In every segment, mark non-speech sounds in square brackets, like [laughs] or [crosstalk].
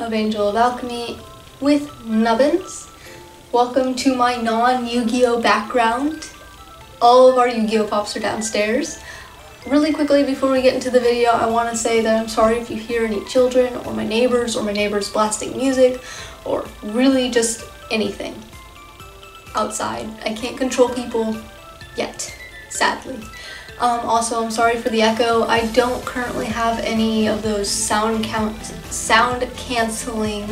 Of Angel of Alchemy with Nubbins. Welcome to my non-Yu-Gi-Oh background. All of our Yu-Gi-Oh pops are downstairs. Really quickly before we get into the video, I want to say that I'm sorry if you hear any children or my neighbors or my neighbors blasting music or really just anything outside. I can't control people yet, sadly. Um, also, I'm sorry for the echo. I don't currently have any of those sound count, sound canceling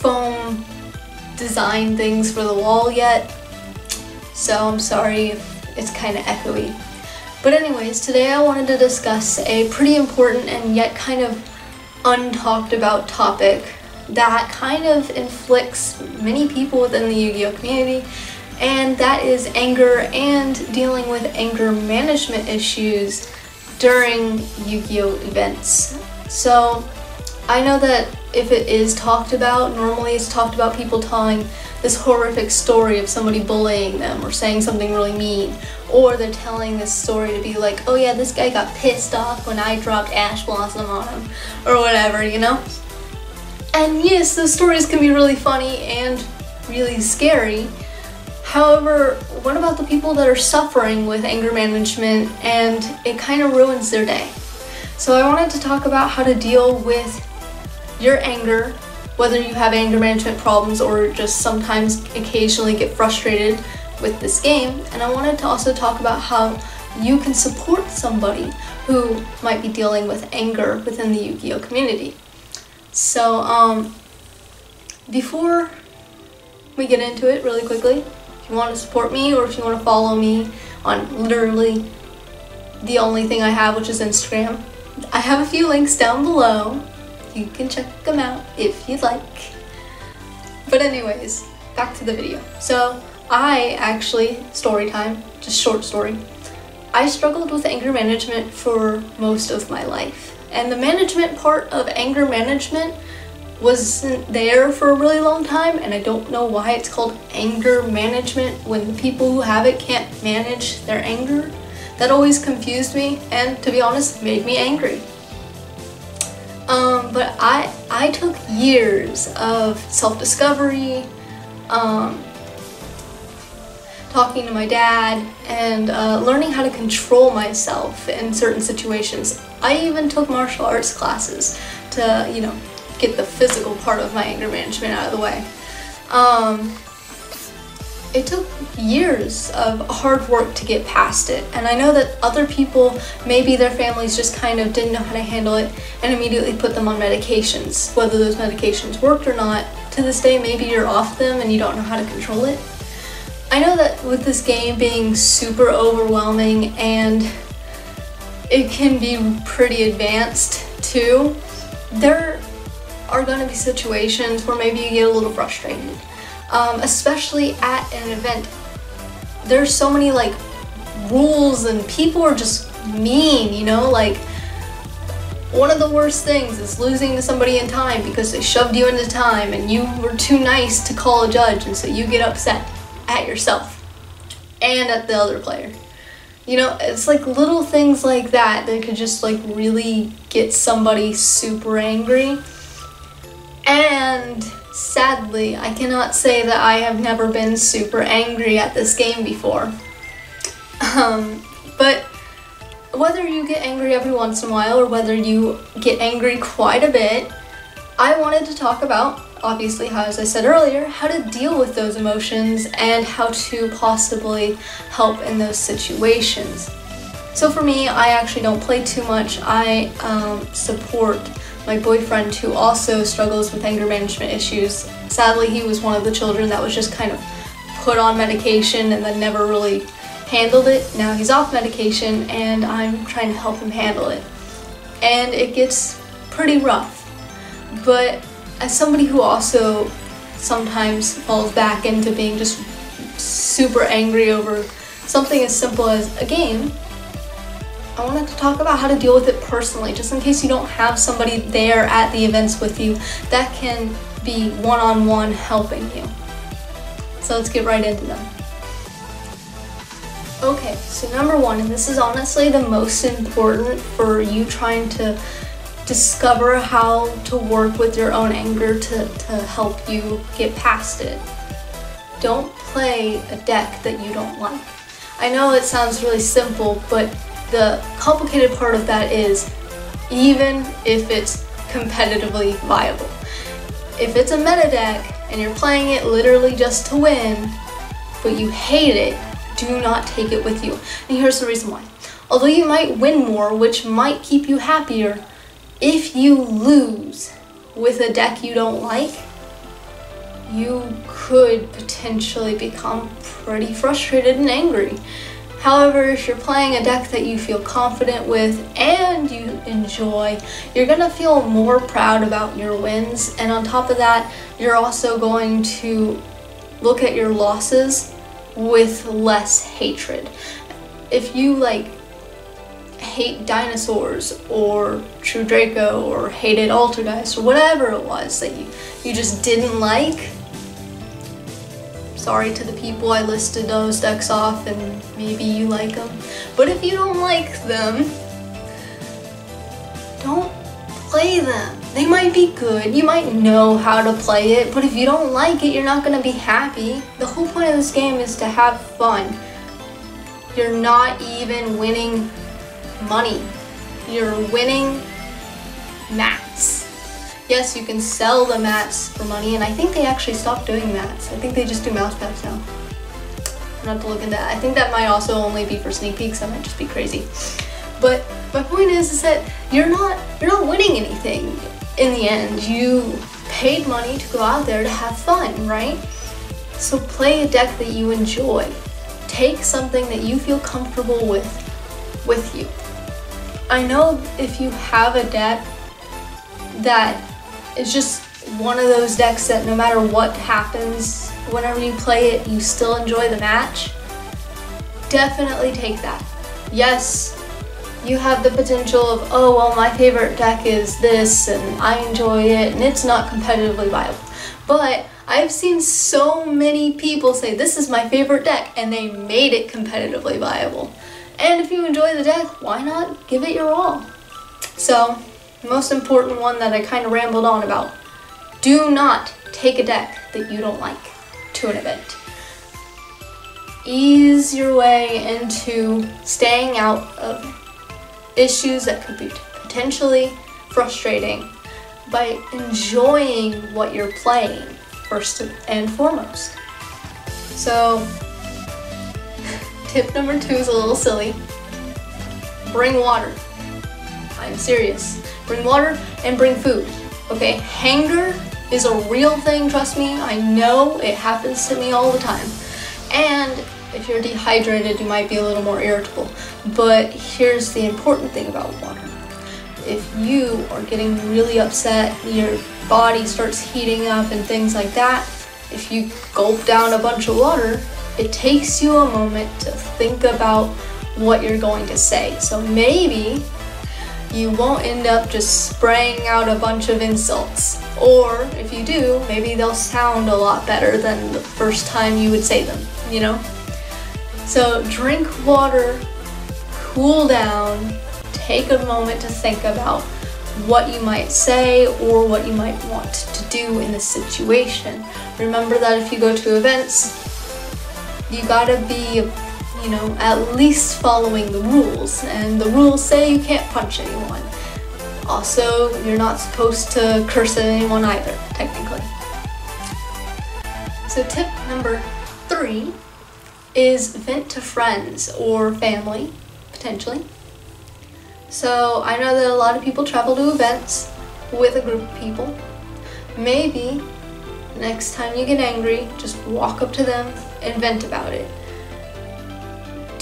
foam design things for the wall yet. So I'm sorry if it's kind of echoey. But anyways, today I wanted to discuss a pretty important and yet kind of untalked about topic that kind of inflicts many people within the Yu-Gi-Oh community and that is anger and dealing with anger management issues during Yu-Gi-Oh events. So I know that if it is talked about, normally it's talked about people telling this horrific story of somebody bullying them or saying something really mean, or they're telling this story to be like, oh yeah, this guy got pissed off when I dropped Ash Blossom on him, or whatever, you know? And yes, those stories can be really funny and really scary, However, what about the people that are suffering with anger management and it kind of ruins their day? So I wanted to talk about how to deal with your anger, whether you have anger management problems or just sometimes occasionally get frustrated with this game. And I wanted to also talk about how you can support somebody who might be dealing with anger within the Yu-Gi-Oh community. So um, before we get into it really quickly, you want to support me or if you want to follow me on literally the only thing I have, which is Instagram, I have a few links down below. You can check them out if you'd like. But anyways, back to the video. So I actually, story time, just short story. I struggled with anger management for most of my life. And the management part of anger management wasn't there for a really long time and I don't know why it's called anger management when the people who have it can't manage their anger. That always confused me and to be honest made me angry. Um, but I, I took years of self-discovery, um, talking to my dad, and uh, learning how to control myself in certain situations. I even took martial arts classes to, you know, get the physical part of my anger management out of the way. Um, it took years of hard work to get past it. And I know that other people maybe their families just kind of didn't know how to handle it and immediately put them on medications. Whether those medications worked or not to this day maybe you're off them and you don't know how to control it. I know that with this game being super overwhelming and it can be pretty advanced too there are going to be situations where maybe you get a little frustrated, um, especially at an event. There's so many like rules and people are just mean, you know, like one of the worst things is losing to somebody in time because they shoved you into time and you were too nice to call a judge and so you get upset at yourself and at the other player. You know, it's like little things like that that could just like really get somebody super angry. And sadly, I cannot say that I have never been super angry at this game before. Um, but whether you get angry every once in a while or whether you get angry quite a bit, I wanted to talk about, obviously, how, as I said earlier, how to deal with those emotions and how to possibly help in those situations. So for me, I actually don't play too much. I um, support my boyfriend who also struggles with anger management issues. Sadly, he was one of the children that was just kind of put on medication and then never really handled it. Now he's off medication and I'm trying to help him handle it. And it gets pretty rough. But as somebody who also sometimes falls back into being just super angry over something as simple as a game, I wanted to talk about how to deal with it personally, just in case you don't have somebody there at the events with you that can be one-on-one helping you. So let's get right into them. Okay, so number one, and this is honestly the most important for you trying to discover how to work with your own anger to, to help you get past it. Don't play a deck that you don't like. I know it sounds really simple, but the complicated part of that is even if it's competitively viable. If it's a meta deck and you're playing it literally just to win, but you hate it, do not take it with you. And here's the reason why. Although you might win more, which might keep you happier, if you lose with a deck you don't like, you could potentially become pretty frustrated and angry. However, if you're playing a deck that you feel confident with and you enjoy, you're going to feel more proud about your wins. And on top of that, you're also going to look at your losses with less hatred. If you like hate dinosaurs or True Draco or hated Altergeist or whatever it was that you, you just didn't like, sorry to the people I listed those decks off and maybe you like them. But if you don't like them, don't play them. They might be good, you might know how to play it, but if you don't like it, you're not gonna be happy. The whole point of this game is to have fun. You're not even winning money. You're winning mats. Yes, you can sell the mats for money, and I think they actually stopped doing mats. I think they just do mouse pads now. I'm have to look into that. I think that might also only be for sneak peeks. I might just be crazy. But my point is, is that you're not you're not winning anything in the end. You paid money to go out there to have fun, right? So play a deck that you enjoy. Take something that you feel comfortable with with you. I know if you have a deck that is just one of those decks that no matter what happens, whenever you play it, you still enjoy the match, definitely take that. Yes, you have the potential of, oh, well, my favorite deck is this and I enjoy it and it's not competitively viable. But I've seen so many people say, this is my favorite deck, and they made it competitively viable. And if you enjoy the deck, why not give it your all? So, most important one that I kind of rambled on about. Do not take a deck that you don't like to an event. Ease your way into staying out of issues that could be potentially frustrating by enjoying what you're playing first and foremost. So [laughs] Tip number two is a little silly. Bring water. I'm serious. Bring water and bring food. Okay, hanger is a real thing, trust me. I know it happens to me all the time. And if you're dehydrated, you might be a little more irritable. But here's the important thing about water. If you are getting really upset, your body starts heating up and things like that, if you gulp down a bunch of water, it takes you a moment to think about what you're going to say. So maybe you won't end up just spraying out a bunch of insults. Or if you do, maybe they'll sound a lot better than the first time you would say them, you know? So drink water, cool down, take a moment to think about what you might say or what you might want to do in the situation. Remember that if you go to events, you gotta be, you know, at least following the rules. And the rules say you can't punch anyone. Also, you're not supposed to curse at anyone either, technically. So tip number three is vent to friends or family, potentially. So I know that a lot of people travel to events with a group of people. Maybe next time you get angry, just walk up to them and vent about it.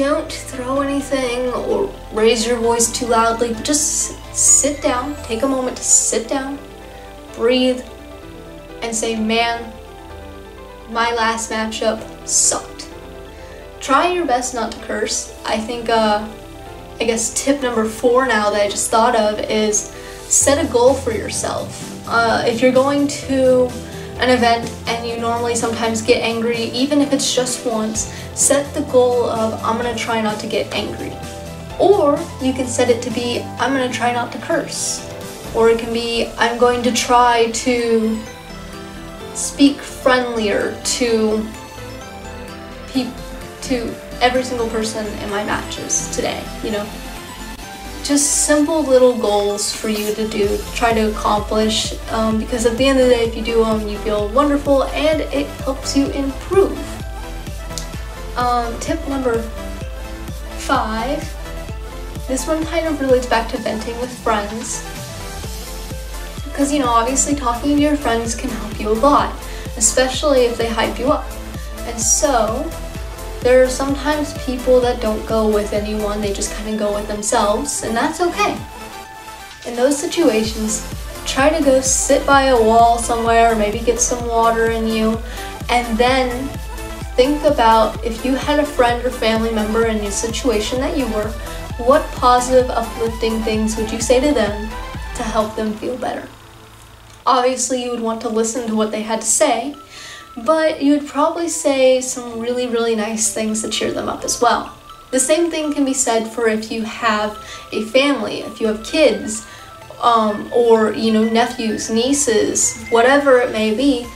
Don't throw anything or raise your voice too loudly, just sit down, take a moment to sit down, breathe, and say, man, my last matchup sucked. Try your best not to curse. I think, uh, I guess tip number four now that I just thought of is set a goal for yourself. Uh, if you're going to an event and you normally sometimes get angry, even if it's just once, set the goal of I'm gonna try not to get angry. Or you can set it to be I'm gonna try not to curse. or it can be I'm going to try to speak friendlier to to every single person in my matches today, you know. Just simple little goals for you to do, try to accomplish, um, because at the end of the day, if you do them, you feel wonderful and it helps you improve. Um, tip number five, this one kind of relates back to venting with friends. Because, you know, obviously talking to your friends can help you a lot, especially if they hype you up. And so, there are sometimes people that don't go with anyone, they just kind of go with themselves, and that's okay. In those situations, try to go sit by a wall somewhere, or maybe get some water in you, and then think about if you had a friend or family member in a situation that you were, what positive, uplifting things would you say to them to help them feel better? Obviously, you would want to listen to what they had to say, but you would probably say some really, really nice things to cheer them up as well. The same thing can be said for if you have a family, if you have kids, um, or you know nephews, nieces, whatever it may be.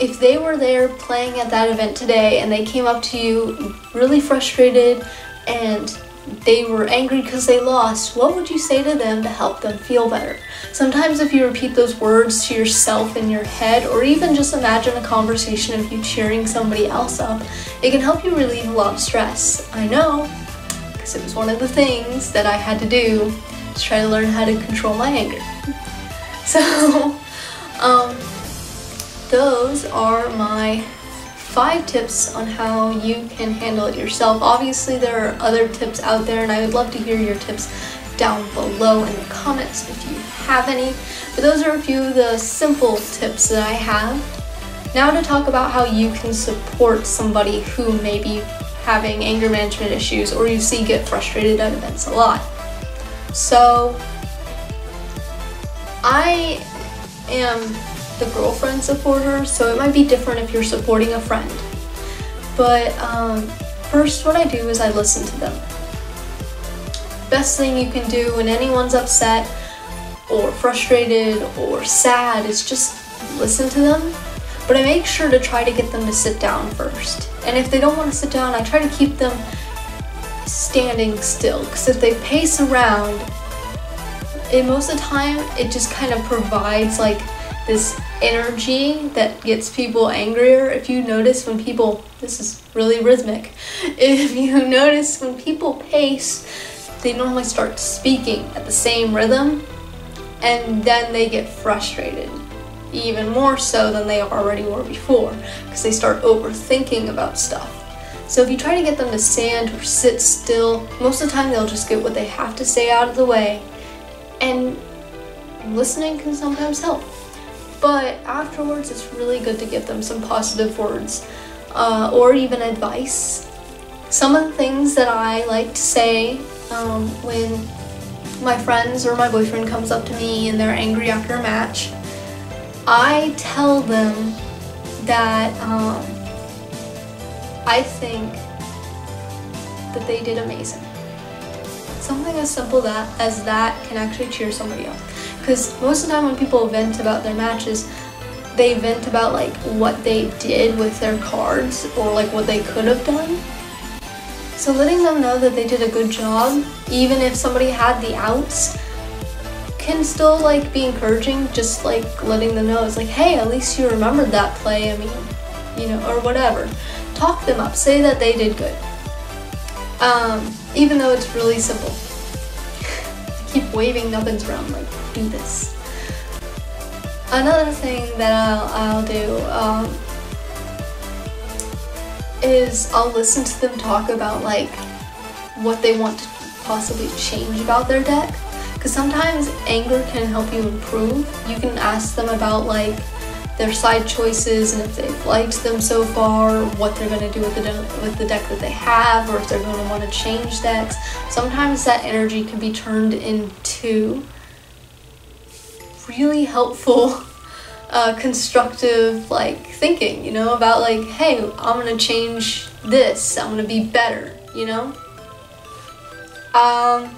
If they were there playing at that event today and they came up to you really frustrated and they were angry because they lost, what would you say to them to help them feel better? Sometimes, if you repeat those words to yourself in your head, or even just imagine a conversation of you cheering somebody else up, it can help you relieve a lot of stress. I know, because it was one of the things that I had to do to try to learn how to control my anger. [laughs] So, um, those are my five tips on how you can handle it yourself. Obviously, there are other tips out there, and I would love to hear your tips down below in the comments if you have any. But those are a few of the simple tips that I have. Now to talk about how you can support somebody who may be having anger management issues or you see get frustrated at events a lot. So, I am the girlfriend supporter, so it might be different if you're supporting a friend. But um, first, what I do is I listen to them. Best thing you can do when anyone's upset or frustrated or sad is just listen to them. But I make sure to try to get them to sit down first. And if they don't want to sit down, I try to keep them standing still. Because if they pace around, it, most of the time, it just kind of provides like this energy that gets people angrier. If you notice when people, this is really rhythmic, [laughs] if you notice when people pace, they normally start speaking at the same rhythm and then they get frustrated even more so than they already were before because they start overthinking about stuff. So if you try to get them to stand or sit still, most of the time they'll just get what they have to say out of the way and listening can sometimes help but afterwards it's really good to give them some positive words uh, or even advice. Some of the things that I like to say um, when my friends or my boyfriend comes up to me and they're angry after a match, I tell them that um, I think that they did amazing. Something as simple that as that can actually cheer somebody up because most of the time when people vent about their matches, they vent about like what they did with their cards or like what they could have done. So letting them know that they did a good job, even if somebody had the outs, can still like be encouraging. Just like letting them know it's like, hey, at least you remembered that play. I mean, you know, or whatever. Talk them up. Say that they did good. Um, even though it's really simple. [laughs] keep waving nubbins around like do this. Another thing that I'll, I'll do um, is I'll listen to them talk about like what they want to possibly change about their deck. Because sometimes anger can help you improve. You can ask them about like their side choices and if they've liked them so far, what they're going to do with the, with the deck that they have, or if they're going to want to change decks. Sometimes that energy can be turned into really helpful, [laughs] uh, constructive like thinking, you know, about like, hey, I'm gonna change this, I'm gonna be better, you know. Um,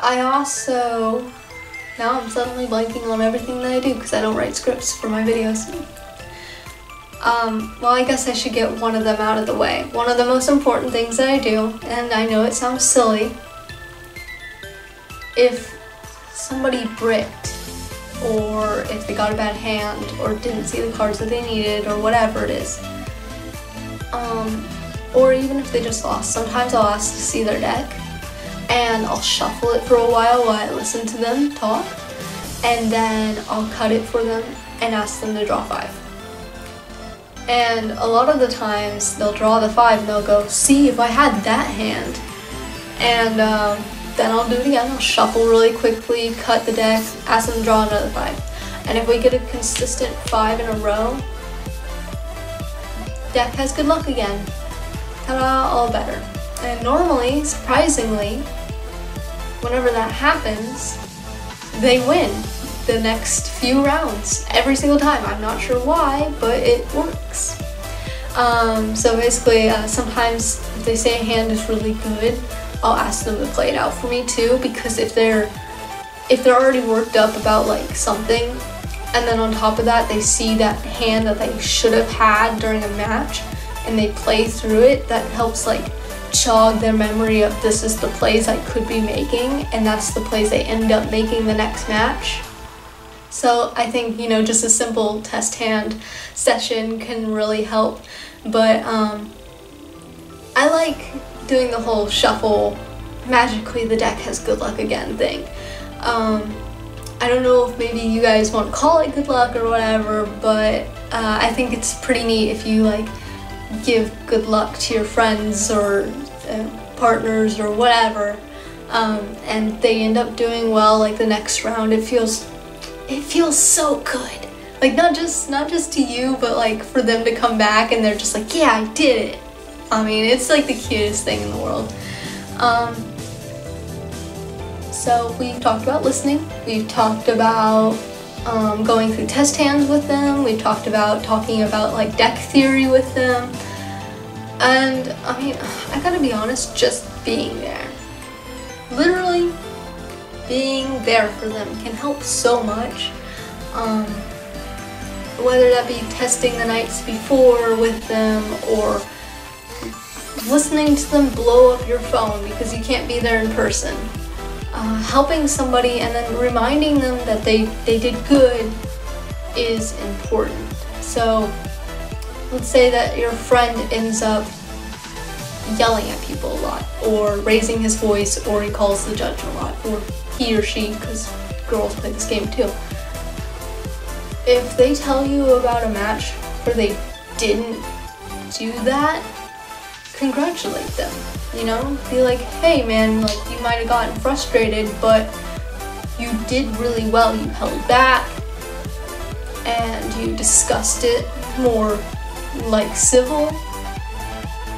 I also now I'm suddenly blanking on everything that I do because I don't write scripts for my videos. Um, well, I guess I should get one of them out of the way. One of the most important things that I do, and I know it sounds silly, if somebody bricked, or if they got a bad hand, or didn't see the cards that they needed, or whatever it is, um, or even if they just lost, sometimes I'll ask to see their deck, and I'll shuffle it for a while while I listen to them talk, and then I'll cut it for them and ask them to draw five. And a lot of the times they'll draw the five and they'll go, see if I had that hand. And um, then I'll do it again. I'll shuffle really quickly, cut the deck, ask them to draw another five. And if we get a consistent five in a row, deck has good luck again. Ta-da, all better. And normally, surprisingly, whenever that happens, they win the next few rounds every single time. I'm not sure why, but it works. Um, so basically, uh, sometimes if they say a hand is really good, I'll ask them to play it out for me too, because if they're if they're already worked up about like something, and then on top of that they see that hand that they should have had during a match, and they play through it, that helps like jog their memory of this is the plays I could be making, and that's the plays they end up making the next match. So I think, you know, just a simple test hand session can really help. But um, I like doing the whole shuffle, magically the deck has good luck again thing. Um, I don't know if maybe you guys want to call it good luck or whatever, but uh, I think it's pretty neat if you like give good luck to your friends or uh, partners or whatever, um, and they end up doing well like the next round. It feels it feels so good. Like not just not just to you, but like for them to come back and they're just like, yeah, I did it. I mean, it's like the cutest thing in the world. Um, so we've talked about listening. We've talked about um, going through test hands with them. We've talked about talking about like deck theory with them. And I mean, I gotta be honest, just being there. Literally being there for them can help so much. Um, whether that be testing the nights before with them or listening to them blow up your phone because you can't be there in person. Uh, helping somebody and then reminding them that they, they did good is important. So let's say that your friend ends up yelling at people a lot or raising his voice or he calls the judge a lot or he or she, because girls play this game too. If they tell you about a match where they didn't do that, congratulate them. You know, be like, hey man, like you might have gotten frustrated, but you did really well. You held back and you discussed it more like civil,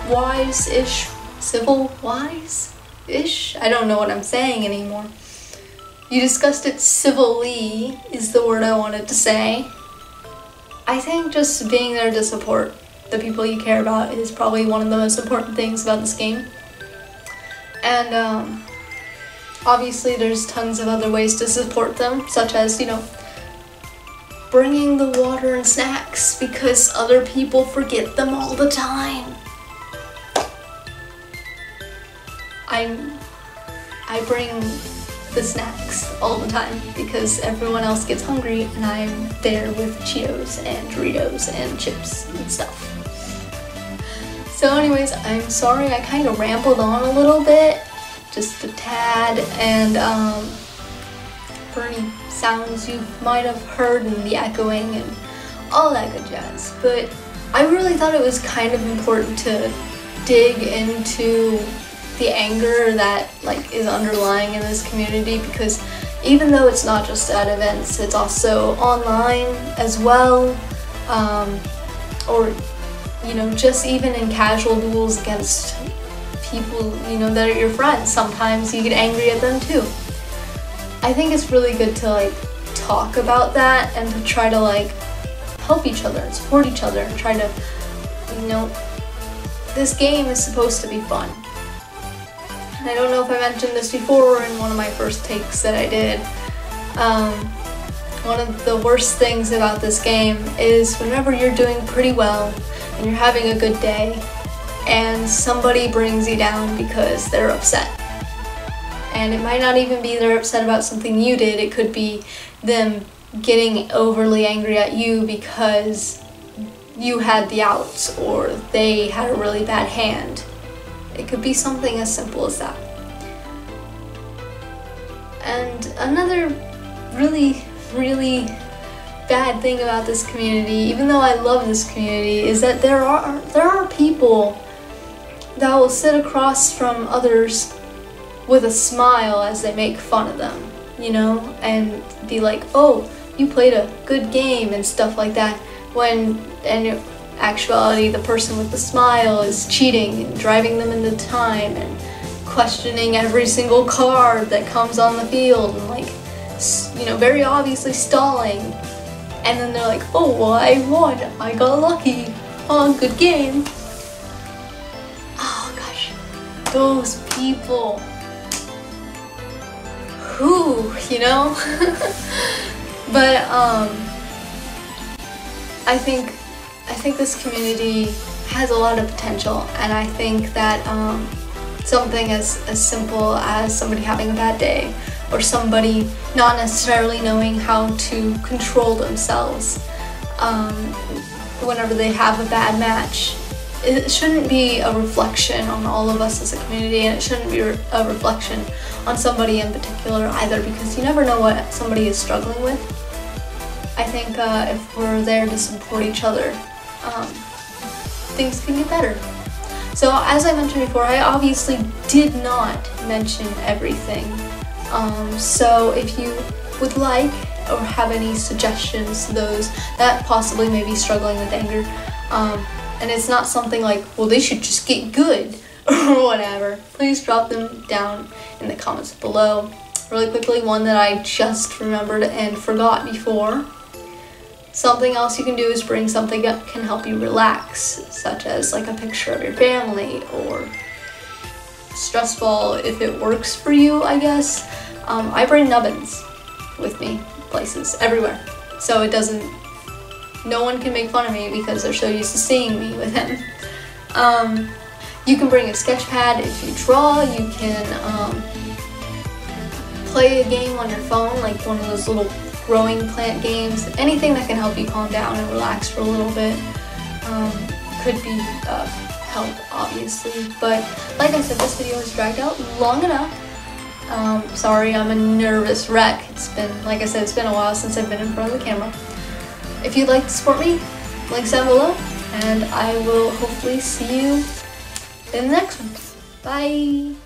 wise-ish, civil, wise-ish. I don't know what I'm saying anymore. You discussed it civilly, is the word I wanted to say. I think just being there to support the people you care about is probably one of the most important things about this game. And um, obviously, there's tons of other ways to support them, such as, you know, bringing the water and snacks because other people forget them all the time. I'm I bring the snacks all the time because everyone else gets hungry and I'm there with Cheetos and Doritos and chips and stuff. So anyways, I'm sorry I kind of rambled on a little bit, just a tad, and um, for any sounds you might have heard and the echoing and all that good jazz. But I really thought it was kind of important to dig into the anger that like is underlying in this community because even though it's not just at events, it's also online as well, um, or you know, just even in casual duels against people you know that are your friends. Sometimes you get angry at them too. I think it's really good to like talk about that and to try to like help each other and support each other and try to, you know, this game is supposed to be fun. I don't know if I mentioned this before or in one of my first takes that I did. Um, one of the worst things about this game is whenever you're doing pretty well and you're having a good day and somebody brings you down because they're upset. And it might not even be they're upset about something you did, it could be them getting overly angry at you because you had the outs or they had a really bad hand. It could be something as simple as that. And another really, really bad thing about this community, even though I love this community, is that there are there are people that will sit across from others with a smile as they make fun of them, you know, and be like, "Oh, you played a good game" and stuff like that. When in actuality, the person with the smile is cheating and driving them into time and questioning every single card that comes on the field and like, you know, very obviously stalling. And then they're like, "Oh, well, I won. I got lucky. Oh, good game." Oh, gosh. Those people who, you know? [laughs] but um I think I think this community has a lot of potential and I think that um, something as, as simple as somebody having a bad day or somebody not necessarily knowing how to control themselves um, whenever they have a bad match it shouldn't be a reflection on all of us as a community and it shouldn't be a reflection on somebody in particular either because you never know what somebody is struggling with. I think uh, if we're there to support each other, um, things can get better. So as I mentioned before, I obviously did not mention everything. Um, so if you would like or have any suggestions to those that possibly may be struggling with anger, um, and it's not something like, well, they should just get good [laughs] or whatever, please drop them down in the comments below. Really quickly, one that I just remembered and forgot before. Something else you can do is bring something that can help you relax, such as like a picture of your family or stress ball if it works for you, I guess. Um, I bring nubbins with me places, everywhere, so it doesn't no one can make fun of me because they're so used to seeing me with him. Um, you can bring a sketch pad if you draw. You can um, play a game on your phone, like one of those little growing plant games. Anything that can help you calm down and relax for a little bit um, could be uh, help, obviously. But like I said, this video has dragged out long enough. Um, sorry, I'm a nervous wreck. It's been, like I said, it's been a while since I've been in front of the camera. If you'd like to support me, links down below, and I will hopefully see you in the next one. Bye!